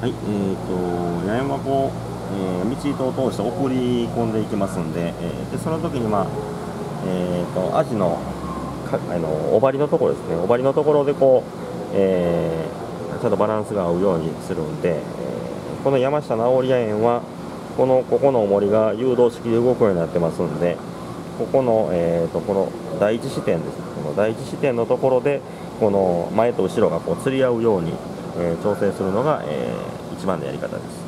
はい、えーと、八重山こう、えー、道糸を通して送り込んでいきますんで、えー、でその時に、まあえーと、アジのかあのおばりのところですね、おばりのところでこう、えー、ちゃんとバランスが合うようにするんで、えー、この山下直り屋園は、このここの重りが誘導式で動くようになってますんで、ここの、えーと、この第一視点です、この第一視点のところで、この前と後ろがこう釣り合うように、えー、調整するのが、えー、一番のやり方です。